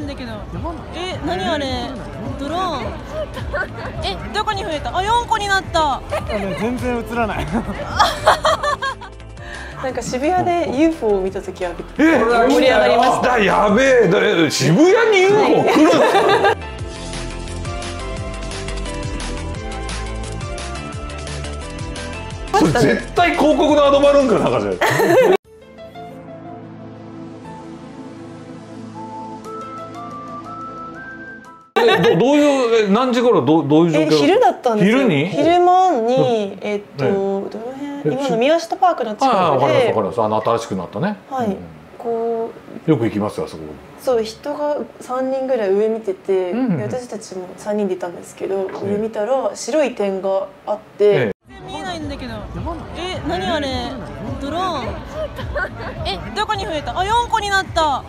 んだけどえ何あれ？ドローン？えどこに増えた？あ4個になった。全然映らない。なんか渋谷で UFO を見た時はえ？盛り上がりました。だやべえ。渋谷に UFO 来るんで 絶対広告のアドバルーンかなんかじゃどどういうえ何時頃どうどういう状況？え昼だったんですよ。昼に？昼間にえっと、ね。どの辺？今の宮下パークの近ああわくでかりますわかりますあの新しくなったね。はい。こうよく行きますよあそこ。そう人が3人ぐらい上見てて、うんで私たちも3人でいたんですけど、え上見たら白い点があって、え見えないんだけど。え何あれ？ドローン？えどこに増えた？あ4個になった。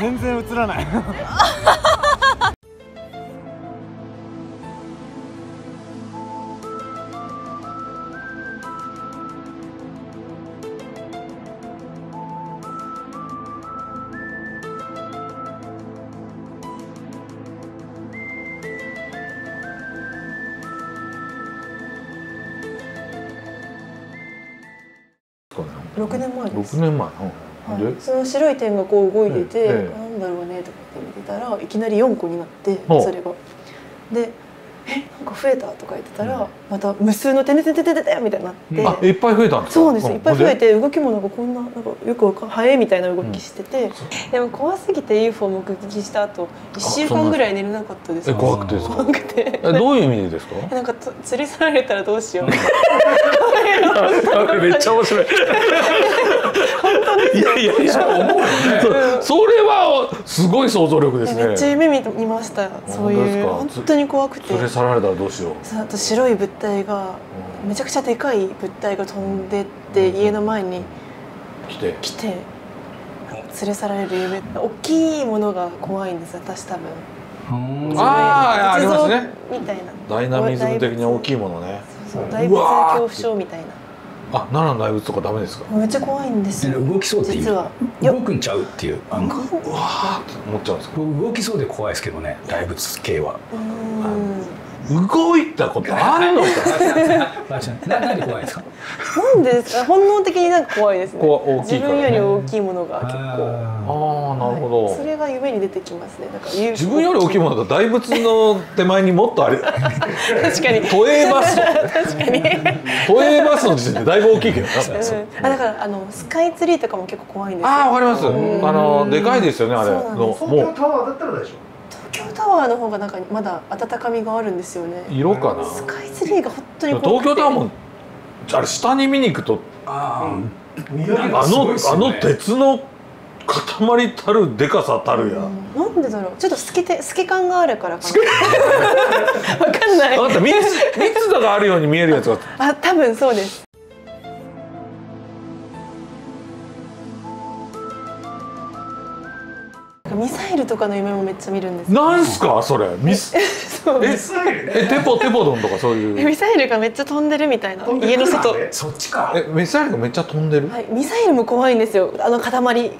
全然映らない 6年前です。6年前。うん。はい。で？その白い点がこう動いてて、ええ。なんだろうねとかって見てたらいきなり4個になってそれが。で「えなんか増えた」とか言ってたら、また無数の「てんてててててて」みたいになって。あいっぱい増えたんですか？そうですいっぱい増えてて動きもなんかこんななんかよくわかんハエみたいな動きしてて、でも怖すぎて UFO 目撃した後1週間ぐらい寝れなかったですえ怖くてですか怖くて。えどういう意味でですか？なんかと連れ去られたらどうしよう。めっちゃ面白い。いやいやいや思うそそれはすごい想像力ですね。めっちゃ夢見見ました。そういう。本当に怖くて。連れ去られたらどうしよう。そうあと白い物体がめちゃくちゃでかい物体が飛んでって家の前に来て。来て連れ去られる夢。大きいものが怖いんです私多分。あーありますね。みたいな。ダイナミズム的に大きいもものね。そうそう大仏恐怖症みたいな。あ奈良の大仏とかダメですか？めっちゃ怖いんですよ。動きそうっていう。実は。よ動くんちゃうっていうあのうわーって思っちゃうんですか動きそうで怖いですけどね大仏系は。うーん動いたことあんのか？なんで怖いですかなんでですか本能的になんか怖いですね大きいね自分より大きいものが結構ああなるほど、それが夢に出てきますねなんか自分より大きいものだと大仏の手前にもっとあれ確かに都営バス確かに都営バスの時点でだいぶ大きいけどなうんあだからあのスカイツリーとかも結構怖いんですよああわかりますあのでかいですよねあれそうなんですのもタワーだったら大丈東京タワーの方がなんかまだ温かみがあるんですよね。う色かな？スカイツリーが本当に東京タワーもあれ下に見に行くとあ夫見上げあのあの鉄の塊たるでかさたるや、うん。なんでだろう。ちょっと透けて透け感があるからかな。わかんない。あなた。密密度があるように見えるやつが。あ多分そうですミサイルとかの夢もめっちゃ見るんですよ。なんすか？それ。ミス ええテポテポドンとかそういう。ミサイルがめっちゃ飛んでるみたいな。家の外。あそっちか。えミサイルがめっちゃ飛んでる、はい、ミサイルも怖いんですよ。あの塊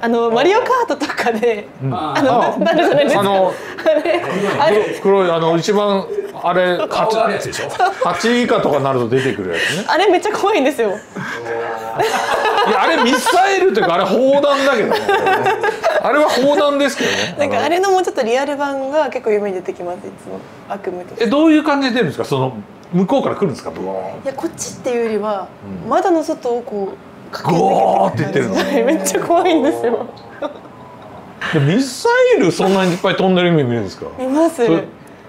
あのマリオカートとかでうん。ああのなるじゃないですかあのあれあれ。黒いあの一番あれ顔があるや8つでしょ。以下とかになると出てくるやつね。あれめっちゃ怖いんですよ。いやあれミサイルというかあれ砲弾だけどね。あれは砲弾ですけどね。なんかあれのもうちょっとリアル版が結構夢に出てきますいつも。悪夢とえどういう感じで出るんですか？その向こうから来るんですか？ブワーンいやこっちっていうよりは、うん。窓の外をこうゴーって言ってるの。はいめっちゃ怖いんですよ。でミサイルそんなにいっぱい飛んでる夢見るんですか？見ます。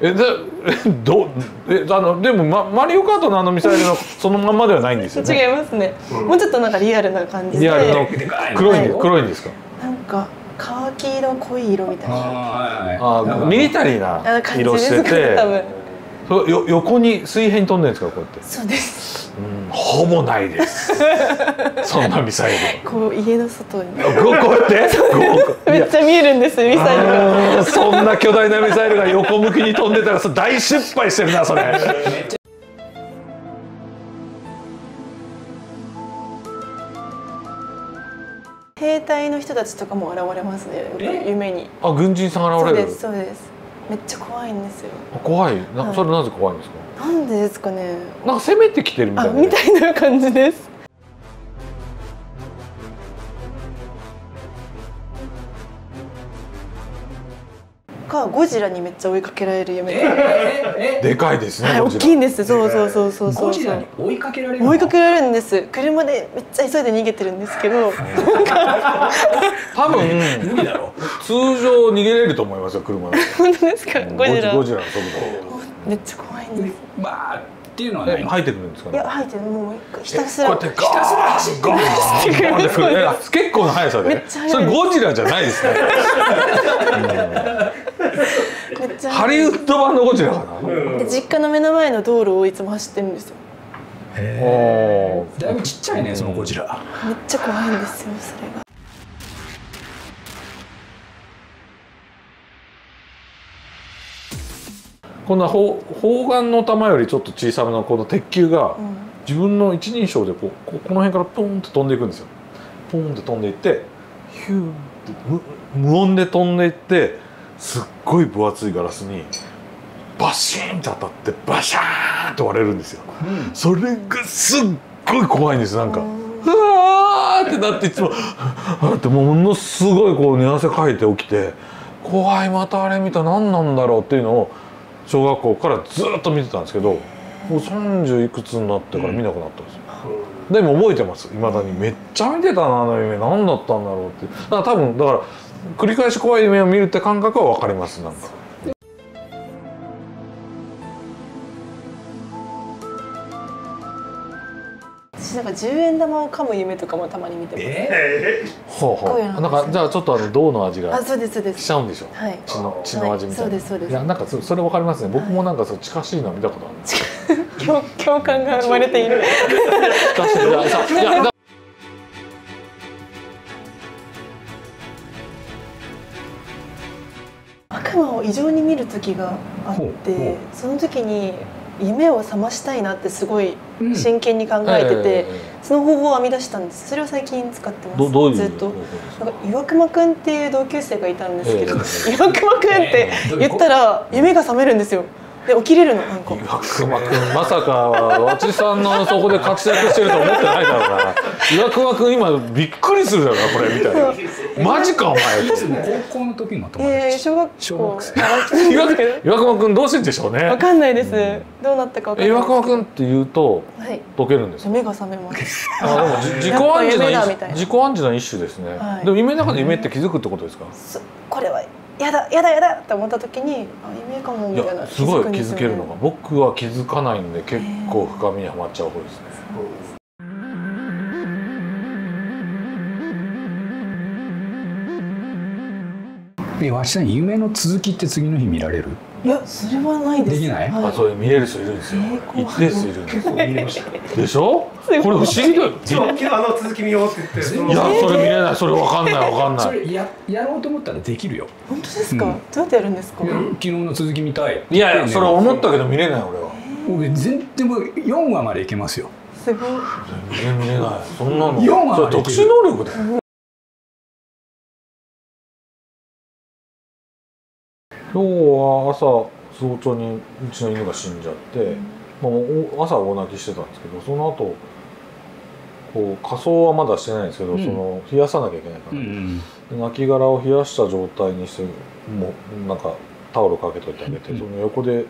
えで えどえあのでも、ま、マリオカートのあのミサイルのそのまんまではないんですよね。違いますね、もうちょっとなんかリアルな感じで。リアルのでかいの黒い。黒いんですか？なんかカーキ色濃い色みたいな。あーはい。あはいミリタリーあな色してて。多分。そよ横に水平に飛んでるんですかこうやって、そうです。うん、ほぼないです。そんなミサイルこう家の外に。こうこうやって？めっちゃ見えるんですミサイルが。そんな巨大なミサイルが横向きに飛んでたら大失敗してるなそれ。平兵隊の人たちとかも現れますねえ？夢に。あ軍人さんそう現れる？ですそうですめっちゃ怖いんですよ。怖い？な、はい。それなぜ怖いんですか？なんでですかね。なんか攻めてきてるみたいな。あみたいな感じですかゴジラにめっちゃ追いかけられる夢えええでかいですねはい大きいんです。そうそうそうそう。そうゴジラに追いかけられるの？追いかけられるんです。車でめっちゃ急いで逃げてるんですけど。多分無理だろ。通常逃げれると思いますよ車本当ですか？ゴジラ。ゴジラの速めっちゃ怖いんです。まあっていうのはないの？度え入ってくるんですかね？いや入ってもうひたすら。こうやってガーッガーッガーッってくる。ね結構な速さで。めっちゃ速いそれゴジラじゃないですね ハリウッド版のゴジラかな？で実家の目の前の道路をいつも走ってるんですよ。へー。だいぶちっちゃいねそのゴジラ。めっちゃ怖いんですよそれが。こんな砲砲丸の弾よりちょっと小さめのこの鉄球がうん。自分の一人称でこうここの辺からポンって飛んでいくんですよ。ポンって飛んでいってヒューって無無音で飛んでいってすっごい分厚いガラスにバシーンって当たってバシャーンって割れるんですよ。それがすっごい怖いんですなんか。うわーってなっていつもだってものすごいこう寝汗かいて起きて怖いまたあれ見た何なんだろうっていうのを小学校からずっと見てたんですけどもう30いくつになってから見なくなったんですよ、でも覚えてますいまだに。めっちゃ見てたなあの夢。何だったんだろうって。だから多分だから繰り返し怖い夢を見るって感覚は分かりますなんか。私なんか10円玉を噛む夢とかもたまに見てます。えほうほう。なんかじゃあちょっとあの銅の味あがそうですそうです。しちゃうんでしょはい。血の血の味みたいな、はいそうですそうです。いやなんかそそれ分かりますね。僕もなんかそう近しいの見たことあるんです 共共感が生まれている。近しい。いやさいやだ悪魔を異常に見る時があってその時に夢を覚ましたいなってすごいうん真剣に考えてて、えその方法を編み出したんです。それを最近使ってます。ずっと。なんか岩熊くんっていう同級生がいたんですけど、え岩熊くんって言ったら夢が覚めるんですよで起きれるの？なんか。岩熊くんまさかわちさんのそこで活躍してると思ってないだろうな。岩熊くん今びっくりするだろうなこれみたいな。マジかお前。高校の時の友えー、達小学校。小学生。岩岩熊くんどうしてんでしょうね。わかんないです、どうなったか岩熊くんって言うとはい。解けるんですか？目が覚めます。あでもじ自己暗示の自己暗示の一種ですね、はい。でも夢の中で夢って気づくってことですか？そこれはやだやだやだって思った時にあ夢かもいみたいなやすごい気づけるのが僕は気づかないんで結構深みにはまっちゃう方ですね。えわしさん夢の続きって次の日見られる？いやそれはないです。できない？はい。あそれ見れる人いるんですよ。一定数いるんですよ。見れました。でしょ？これ不思議だよ。今日昨日あの続き見ようって言っていやそれ見れない。それわかんないわかんない。それややろうと思ったらできるよ。本当ですか、うん。どうやってやるんですか、昨日の続き見たい。いやいやそれ思ったけど見れない俺は。俺全然もう4話までいけますよ。すごい。見れ見れない。そんなの。四話それ特殊能力だよ今日は朝早朝にうちの犬が死んじゃって、まあ、お朝は大泣きしてたんですけどその後こう仮装はまだしてないんですけど、うん。その冷やさなきゃいけないから、うんで亡骸を冷やした状態にしてもうなんかタオルかけといてあげて、うんその横で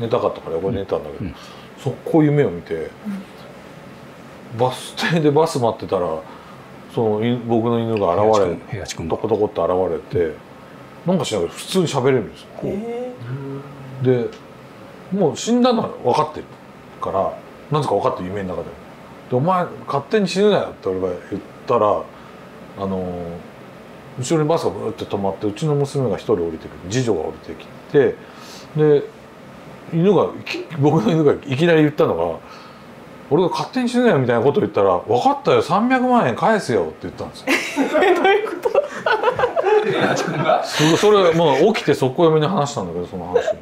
寝たかったから横で寝てたんだけど、うん。速攻夢を見て、バス停でバス待ってたらそのい僕の犬が現れトコトコって現れてなんかしながら普通に喋れるんですよ。えでもう死んだのは分かってるからなぜか分かってる夢の中でもでお前勝手に死ぬなよって俺が言ったらあの後ろにバスがブーって止まってうちの娘が一人降りてくる次女が降りてきてで犬が僕の犬がいきなり言ったのが「俺が勝手に死ぬなよ」みたいなことを言ったら「分かったよ300万円返せよ」って言ったんですよ。平地君がすごいそれもう起きて速攻嫁に話したんだけどその話、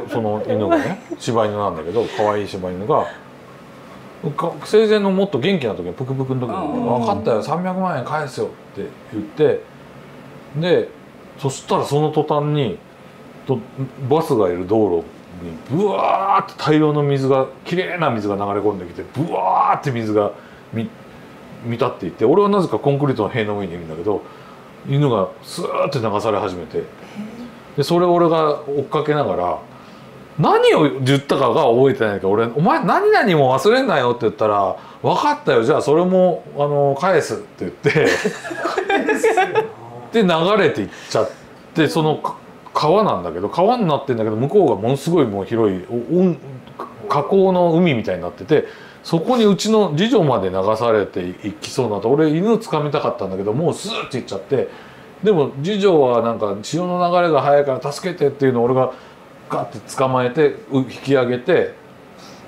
うん、その犬がね。柴犬なんだけど可愛い柴犬が「生前のもっと元気な時にプクプクの時に「分かったよ。300万円返すよ」って言ってでそしたらその途端にとバスがいる道路にブワーって大量の水がきれいな水が流れ込んできてブワーって水がみ満たっていって俺はなぜかコンクリートの塀の上にいるんだけど犬がスーって流され始めて。でそれを俺が追っかけながら何を言ったかが覚えてないけど俺「お前何々も忘れんなよ」って言ったら「分かったよ。じゃあそれもあの返す」って言って。で流れていっちゃってそのか川なんだけど川になってんだけど向こうがものすごいもう広いおうん河口の海みたいになっててそこにうちの次女まで流されていきそうになって俺犬掴みたかったんだけどもうスーッて行っちゃってでも次女はなんか潮の流れが速いから助けてっていうのを俺がガッて捕まえてう引き上げて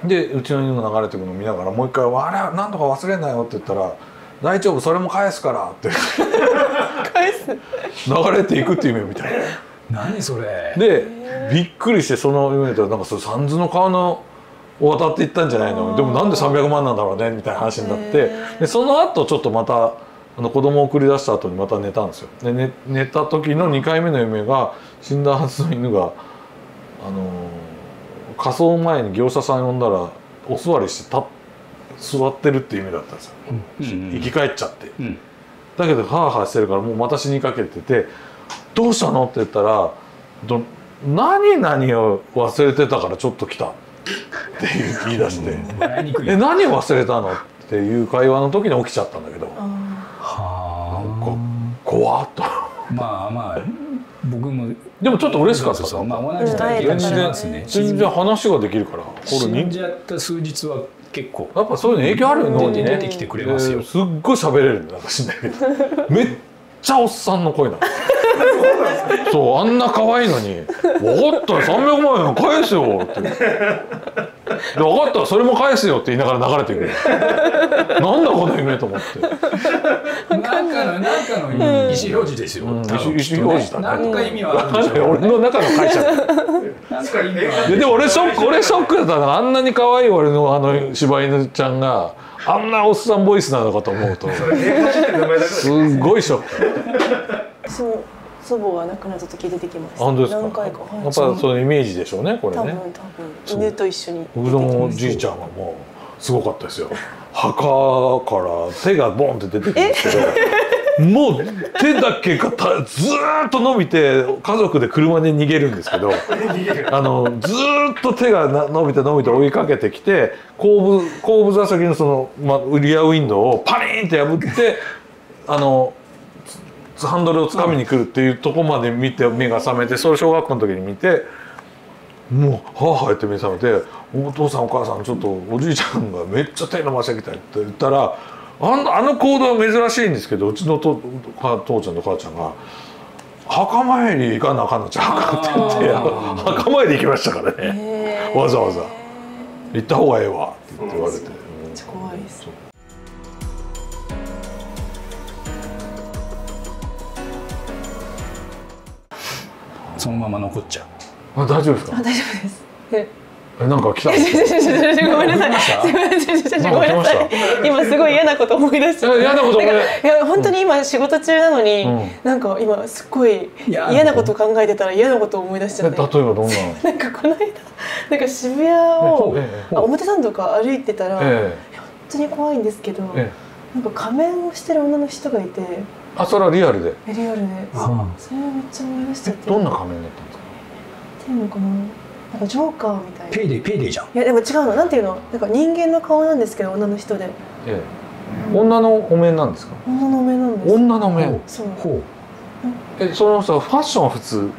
でうちの犬が流れてくのを見ながらもう一回「あれなんとか忘れんなよ」って言ったら「大丈夫それも返すから」って。返す。流れていくっていう夢みたい。何それ。でびっくりしてその夢見たらなんかそれ三途の川のを渡っていったんじゃないの？でもなんで300万なんだろうね？みたいな話になって。でその後ちょっとまたあの子供を送り出した後にまた寝たんですよ。で寝寝た時の2回目の夢が死んだはずの犬が、あのー火葬前に業者さん呼んだらお座りして立座ってるっていう夢だったんですよ、うん。生き返っちゃって。うん。だけどハーハーしてるからもうまた死にかけてて「どうしたの?」って言ったらど「何々を忘れてたからちょっと来た」って言い出して「笑いにくいえ何を忘れたの?」っていう会話の時に起きちゃったんだけど。はこ怖っと。あまあまあ僕も。でもちょっと嬉しかった。そうそう。まあ同じ体験しますね全然。話ができるからこれに死んじゃった数日は結構。やっぱそういうの影響ある脳にね。出てきてくれますよ。えーすっごい喋れるんだか知んないけどめっちゃおっさんの声なのそうあんな可愛いのに「分かったよ。300万円返すよ」って「で分かった。よそれも返すよ」って言いながら流れていく。るなんだこの夢と思って。なんかのなんかの意思表示ですよ、意思表示だね。なんか意味はあるんでしょう俺の中の解釈。なんか意味はあるででも俺ショック俺ショックだったのがあんなに可愛い俺のあの柴犬ちゃんがあんなおっさんボイスなのかと思うとすっごいショック。私も祖母が亡くなった時出てきました。あ本当ですか？何回か、はい。やっぱそのイメージでしょうねこれね。多分多分。犬と一緒に僕のじいちゃんはもうすごかったですよ。墓から手がボンって出てくるんですけどもう手だけがたずーっと伸びて家族で車で逃げるんですけどあのずーっと手がな伸びて伸びて追いかけてきて後部後部座席のその、まあ、リアウィンドウをパリーンって破ってあのつハンドルをつかみに来るっていうとこまで見て目が覚めてそれ小学校の時に見てもうはあはあ言って目覚めて「お父さんお母さんちょっとおじいちゃんがめっちゃ手伸ばしてきた」って言ったらあのあの行動は珍しいんですけどうちのとか父ちゃんと母ちゃんが「墓参り行かなあかんのちゃうか」って言って墓参り行きましたからね。わざわざ「行った方がええわ」って言われて。そのまま残っちゃう。あ大丈夫ですか？あ大丈夫です。え。えなんか来たごめんなさい。すいませんごめんなさい。今すごい嫌なこと思い出しちゃった。え嫌なこと？思いや本当に今仕事中なのに、うん。なんか今すっごい嫌なこと考えてたら嫌なこと思い出しちゃって。え例えばどんなの？なんかこの間なんか渋谷を、表参道か歩いてたら、え本当に怖いんですけど、ええ。なんか仮面をしてる女の人がいてあそれはリアルで。リアルで。あそれをめっちゃ思い出しちゃって。どんな仮面だったんですか？っていうのかななんかジョーカーみたいな。ペイデイペイデイじゃん。いやでも違うの。なんていうの？なんか人間の顔なんですけど女の人で。ええ。女のお面なんですか？女の目なんです。女の面。そう。ほえそのさファッションは普通？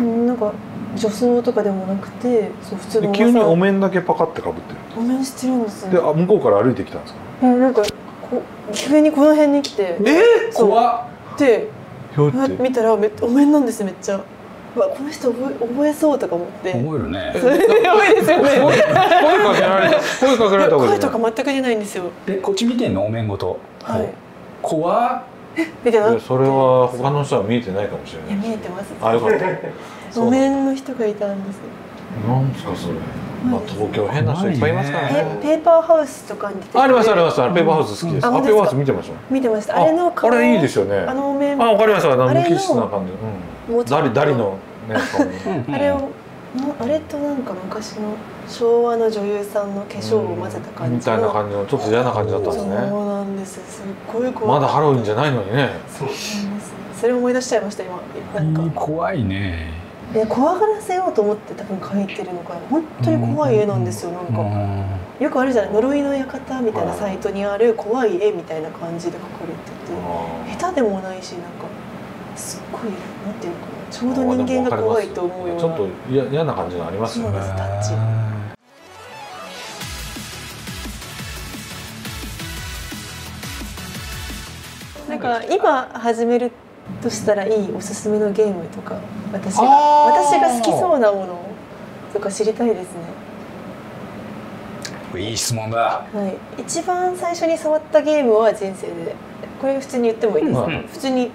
うんなんか女装とかでもなくてそう普通での急にお面だけパカってかぶってる。お面してるんですであ向こうから歩いてきたんですか？えなんかこ急にこの辺に来て。えそう。怖っ。て。見たらめっお面なんですめっちゃ。うわこの人覚え覚えそうとか思って。覚えるね。それでやばいですよね 声かけられた。声かけられた声とか全く出ないんですよ。でこっち見てんの？お面ごと。はい。怖っ。みたい？なでそれは他の人は見えてないかもしれいやない見えてます。あよかった。お面の人がいたんですなんですかそれまあ東京変な人いっぱいいますからえねペーパーハウスとかにありますあります。あれペーパーハウス好きです。あペーパーハウス見てましょう見てました。あれの顔あれいいですよね。あの面あわかります。あのあれの無機質な感じ。うん。ダリダリのねあれをなあれとなんか昔の昭和の女優さんの化粧を混ぜた感じの。みたいな感じのちょっと嫌な感じだったんですそうねなんですすっごい怖い。まだハロウィンじゃないのにね。そうなんですそれを思い出しちゃいました今。なんか、うん怖いねで怖がらせようと思って多分描いてるのかな。本当に怖い絵なんですよなんか、うんよくあるじゃない呪いの館みたいなサイトにある怖い絵みたいな感じで描かれてて。下手でもないしなんかすっごいなんていうのかな。ちょうど人間が怖いと思うような。ちょっと嫌嫌な感じがありますよね。タッチ。なんか今始めるとしたらいいおすすめのゲームとか私が私が好きそうなものとか知りたいですね。いい質問だ。はい、一番最初に触ったゲームは人生で。これ普通に言ってもいいですか、うん。普通に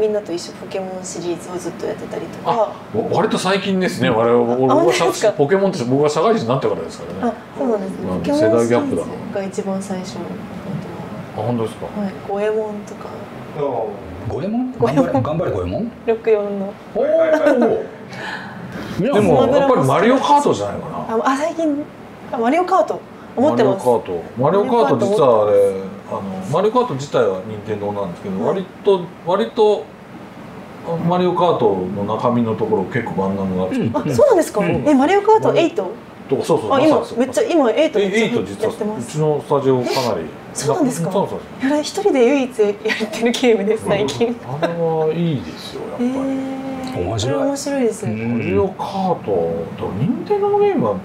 みんなと一緒ポケモンシリーズをずっとやってたりとか。わ割と最近ですね。我々俺あ僕が本当ですか？社ポケモンって僕が社会人になってからですからね。あそうなんですね、まあポケモンシ世リー代ギャップだズが一番最初ああ本当ですか？はい、五右衛門とか五右衛門？頑張れ頑張れ五右衛門。六四の。おおでもやっぱりマリオカートじゃないかな。ああ最近。あマリオカート。思ってます。マリオカート。マリオカート実はあれあのマリオカート自体は任天堂なんですけど、はい割と割とマリオカートの中身のところ結構バンナムが作ってあて、そうなんですか、うん。えマリオカートマリ8とかそうそうあ今めっちゃ今8めっちゃえエイト実やはうちってます。のスタジオかなりそうなんですか？そうそうあれ一人で唯一やってるゲームです最近、あれはいいですよやっぱえり、ー、面白い。面白いです、うん。マリオカートと任天堂のゲームはは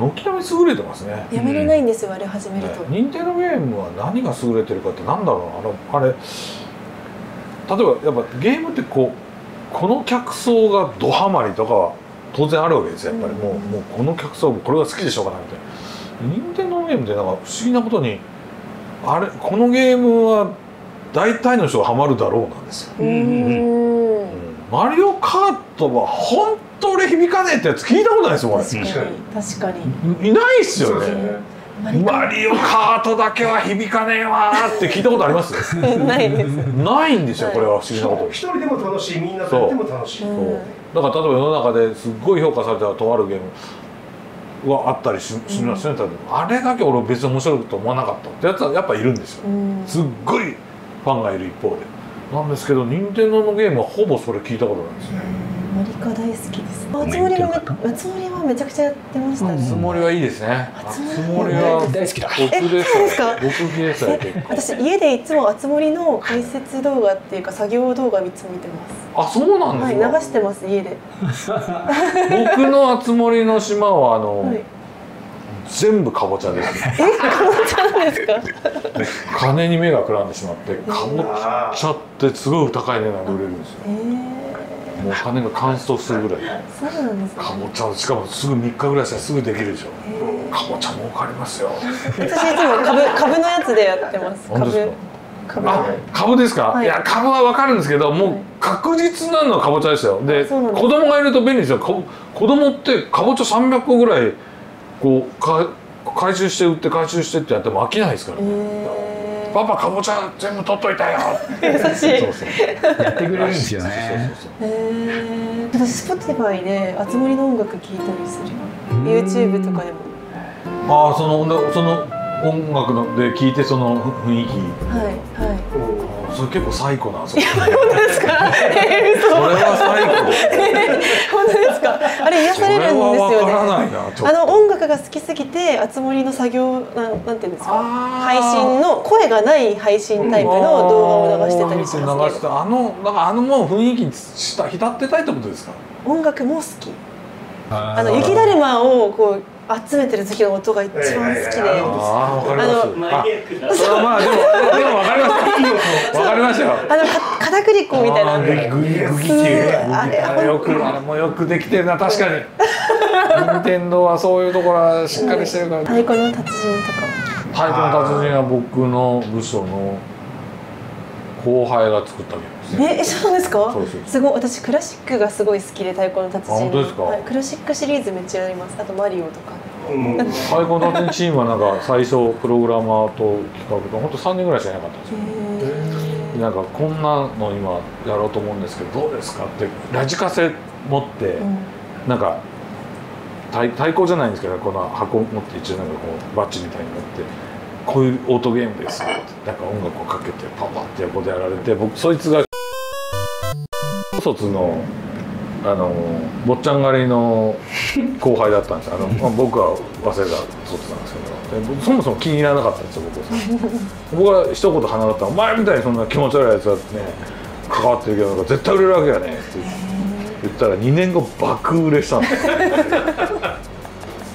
軒並み優れてますね。い、やめれないんですよあれ始めると、任天堂ゲームは何が優れてるかってなんだろうなあのあれ。例えばやっぱゲームってこうこの客層がドハマりとかは当然あるわけですよやっぱり、うん。もうもうこの客層これが好きでしょうがないみたいな。任天堂のゲームってなんか不思議なことにあれこのゲームは大体の人がハマるだろうなんですよ、うーん。うん。マリオカートは本当俺響かねえってやつ聞いたことないですよ俺。確かに。確かに。いないっすよね。マリオカート。だけは響かねえわーって聞いたことあります？ないです、ないんですよこれは不思議なこと一人でも楽しいみんなとやっても楽しい。う。んだから例えば世の中ですっごい評価されたとあるゲームはあったりししますね、多分。あれだけ俺別に面白いと思わなかったってやつはやっぱいるんですよ。うん。すっごいファンがいる一方で。なんですけど任天堂のゲームはほぼそれ聞いたことないですねマリカ大好きです。あつ森もめあつ森はめちゃくちゃやってましたね、つもりはいいですね。あつつ森もりは大好きだ。えそうですか？私家でいつもあつ森の解説動画っていうか作業動画いつも見てます。あそうなんはいですか、流してます家で。僕のあつ森の島はあの、はい。全部かぼちゃです何ですか？金に目がくらんでしまってかぼちゃってすごい高い値段で売れるんですよ。えー、もう金が乾燥するぐらい。そうなんですね。かぼちゃしかもすぐ3日ぐらいしたらすぐできるでしょ。えかぼちゃ儲かりますよ。ー、私いつも株 株のやつでやってます。本当です株か？株。あ株ですか、はい。い、や株は分かるんですけどもうはい。確実なのはかぼちゃですよ。でです。子供がいると便利ですよ。こ子供ってかぼちゃ300個ぐらいこうか回収して売って回収してってやっても飽きないですから、えー、パパかぼちゃ全部取っといたよ。優しい。そうそう。やってくれるんですよね。えー、私 Spotify であつ森の音楽聴いたりする。YouTube とかでも。ああそのその音楽ので聞いてその雰囲気。はいはいそれ結構最高なそれそ本当ですか？えー、嘘。れは最高。本当ですか？あれ癒されるんですそれはよ分からねあの音楽が好きすぎてあつ森の作業なんなんていうんですか？配信の声がない配信タイプの動画を流してたりしますねあのなんかあのもう雰囲気にした浸ってたいってことですか？音楽も好き。ああの雪だるまをこう集めてる時の音が一番好きで、あああわかります。ああそれはまあでもでもわかります。わかりましたよ。あのか片栗粉みたいな。あれあれよくあれもよくできてるな。確かに。任天堂はそういうところはしっかりしてるから。太鼓の達人とか太鼓の達人は僕の部署の後輩が作ったゲームですねええそうですか？すすごい私クラシックがすごい好きで太鼓の達人。はい、クラシックシリーズめっちゃやります。あとマリオとか。うん。太鼓の達人チームはなんか最初プログラマーと企画と本当3人ぐらいしかいなかったんですよ。へなんかこんなの今やろうと思うんですけどどうですか？ってラジカセ持って、ーうん。なんか太太鼓じゃないんですけどこの箱持って一応なんかこうバッジみたいに持ってこういうオートゲームです。ってなんか音楽をかけてパパって横でやられて僕そいつが卒のあの坊ちゃん狩りの後輩だったんですあの、まあ、僕は早稲田卒なんですけど。そもそも気に入らなかったんですよ僕は。僕は一言鼻だったら「お前みたいにそんな気持ち悪いやつはね関わってるけど絶対売れるわけやね」って言ったら2年後爆売れしたんです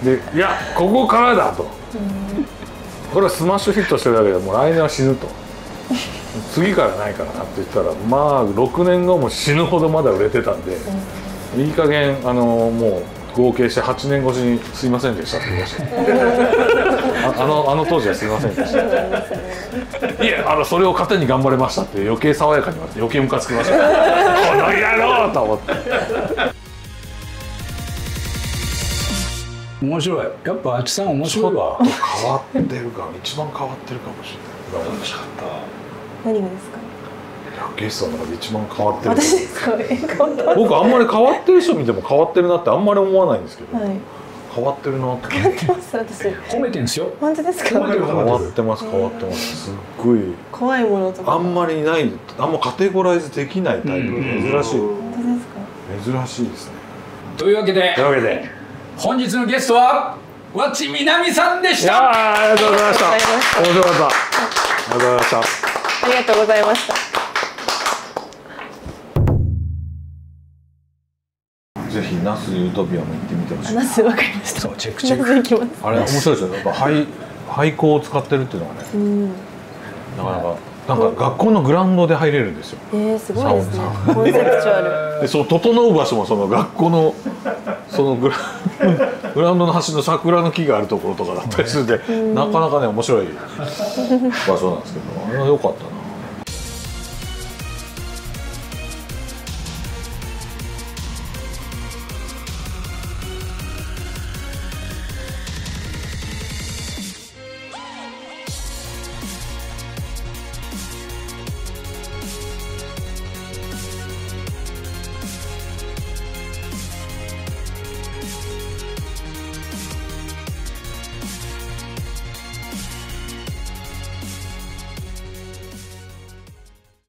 で「いやここからだ」と。これはスマッシュヒットしてるだけでもう来年は死ぬと。次からないからなって言ったらまあ6年後も死ぬほどまだ売れてたんで、いい加減あのもう合計して8年越しに「すいませんでした」って言いましたああのあの当時はすいませんでした。いえあのそれを糧に頑張れましたって余計爽やかに言われて余計ムカつきました。この野郎と思って面白い。やっぱあっちさん面ちょっと白いわ。変わってるか一番変わってるかもしれない。楽しかった。何がですか？ゲストの中で一番変わってる。私ですか僕あんまり変わってる人見ても変わってるなってあんまり思わないんですけど、い。変わってるなって。変わってます私。褒めてんすよ。本当ですか？褒めてる変わってます変わってます。すっごい。怖いものとか。あんまりない。あんまカテゴライズできないタイプ。でうん。珍しい。本当ですか？珍しいですね。というわけで。というわけで本日のゲストは和知みなみさんでしいやーたありがとうございました。ありがとうございました。面白かった。ありがとうございました。ありがとうございました。ぜひナスユートピアも行ってみてほしい。ナスわかりましたそうチェックチェッナクス行きます。あれ面白いですよ。やっぱ 廃廃校を使ってるっていうのがねうん。なかなかなんか学校のグラウンドで入れるんですよ。えー、すごいですね。コンセプチュアル。でその整う場所もその学校のそのグラ グラウンドの端の桜の木があるところとかだったりするんで、なかなかね面白い場所なんですけどあれは良かった